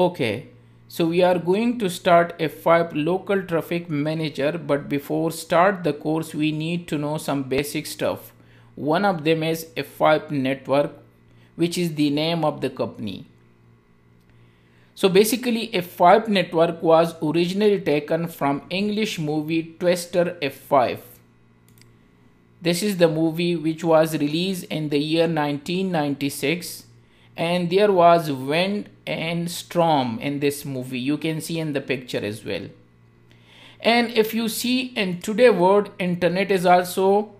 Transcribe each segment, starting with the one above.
Okay, so we are going to start F5 local traffic manager but before start the course we need to know some basic stuff. One of them is F5 network which is the name of the company. So basically F5 network was originally taken from English movie Twister F5. This is the movie which was released in the year 1996 and there was wind and storm in this movie. You can see in the picture as well. And if you see in today world internet is also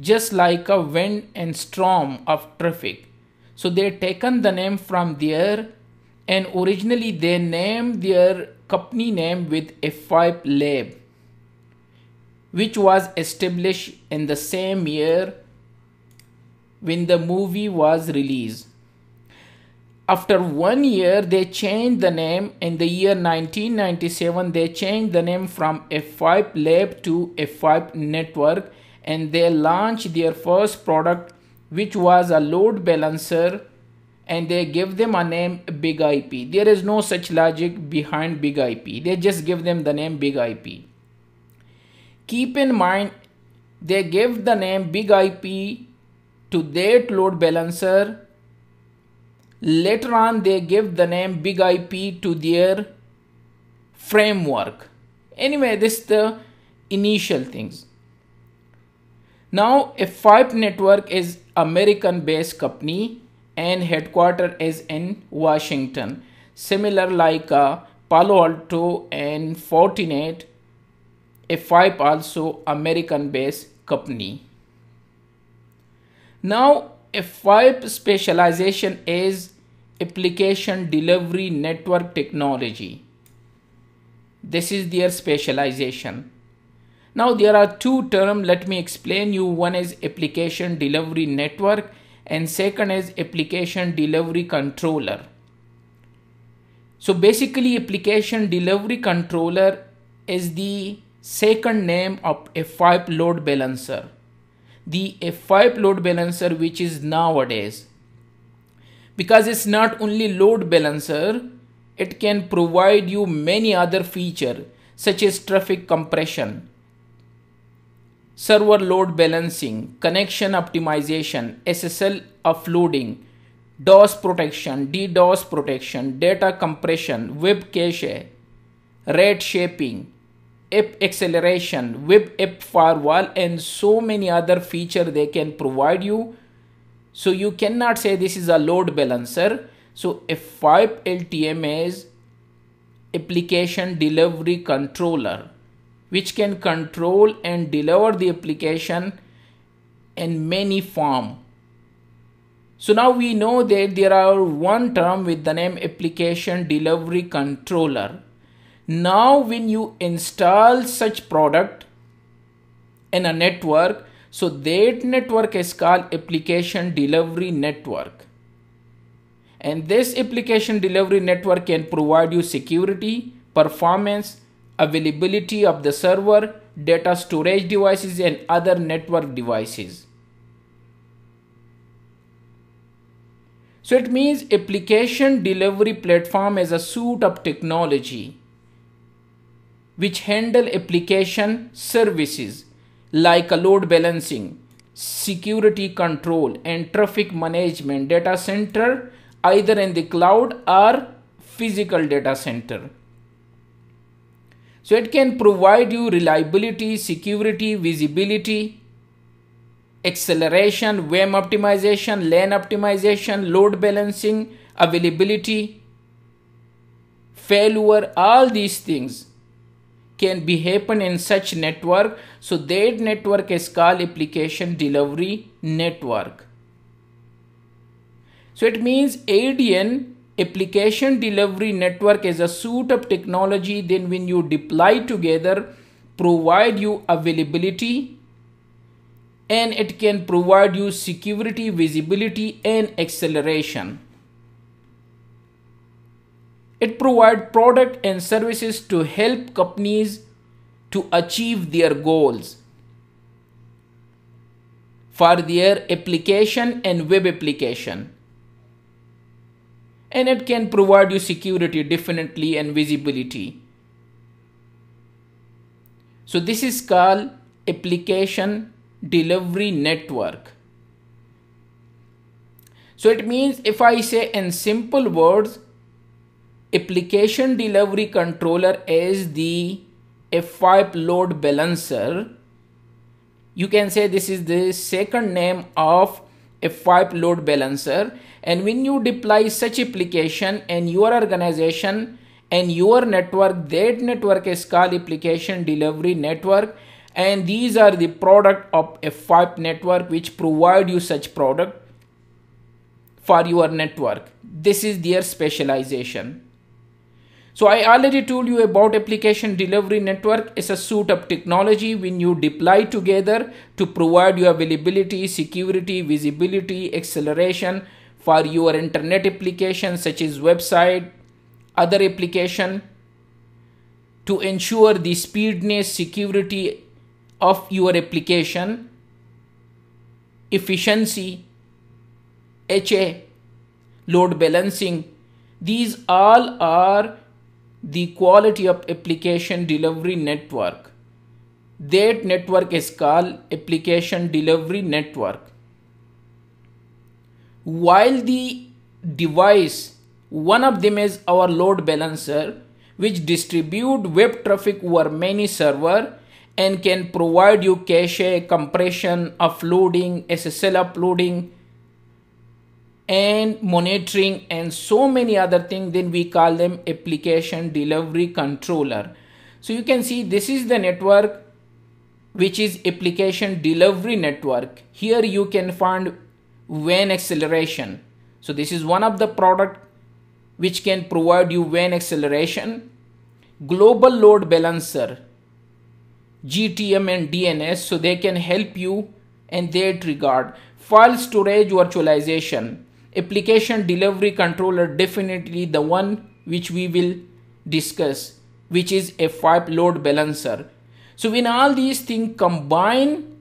just like a wind and storm of traffic. So they taken the name from there and originally they named their company name with f5 lab which was established in the same year when the movie was released after one year they changed the name. In the year 1997 they changed the name from f5 lab to f5 network and they launched their first product which was a load balancer and they give them a name big ip there is no such logic behind big ip they just give them the name big ip keep in mind they give the name big ip to that load balancer Later on, they give the name Big IP to their framework. Anyway, this is the initial things. Now, F5 Network is American-based company and headquarter is in Washington. Similar like uh, Palo Alto and Fortinet, F5 also American-based company. Now, F5 specialization is application delivery network technology. This is their specialization. Now there are two terms, let me explain you. One is application delivery network and second is application delivery controller. So basically application delivery controller is the second name of F5 load balancer the F5 load balancer which is nowadays. Because it's not only load balancer it can provide you many other feature such as traffic compression server load balancing connection optimization ssl offloading dos protection ddos protection data compression web cache rate shaping app acceleration, web app firewall, and so many other feature they can provide you. So you cannot say this is a load balancer. So F5 LTM is application delivery controller, which can control and deliver the application in many form. So now we know that there are one term with the name application delivery controller now when you install such product in a network so that network is called application delivery network. And this application delivery network can provide you security performance availability of the server data storage devices and other network devices. So it means application delivery platform is a suite of technology which handle application services like load balancing, security control and traffic management data center either in the cloud or physical data center. So it can provide you reliability, security, visibility, acceleration, WAN optimization, LAN optimization, load balancing, availability, failure, all these things can be happen in such network. So that network is called application delivery network. So it means ADN application delivery network is a suite of technology. Then when you deploy together provide you availability and it can provide you security visibility and acceleration it provides product and services to help companies to achieve their goals for their application and web application. and it can provide you security definitely and visibility. So this is called application delivery network. So it means if I say in simple words, application delivery controller is the F5 load balancer. You can say this is the second name of F5 load balancer. And when you deploy such application in your organization and your network, that network is called application delivery network. And these are the product of F5 network which provide you such product for your network. This is their specialization. So I already told you about application delivery network is a suite of technology when you deploy together to provide you availability, security, visibility, acceleration for your internet application such as website, other application to ensure the speedness, security of your application, efficiency, HA, load balancing. These all are the quality of application delivery network. That network is called application delivery network. While the device, one of them is our load balancer, which distribute web traffic over many server and can provide you cache, compression, offloading, SSL uploading, and monitoring and so many other things then we call them application delivery controller. So you can see this is the network which is application delivery network. Here you can find WAN acceleration. So this is one of the product which can provide you WAN acceleration. Global load balancer GTM and DNS so they can help you in that regard. File storage virtualization application delivery controller definitely the one which we will discuss which is F5 load balancer. So when all these things combine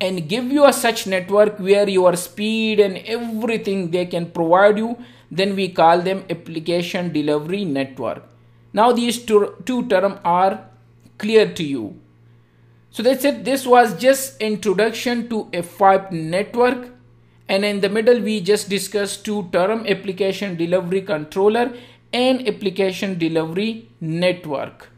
and give you a such network where your speed and everything they can provide you then we call them application delivery network. Now these two, two terms are clear to you. So that's it. This was just introduction to F5 network and in the middle we just discussed two term application delivery controller and application delivery network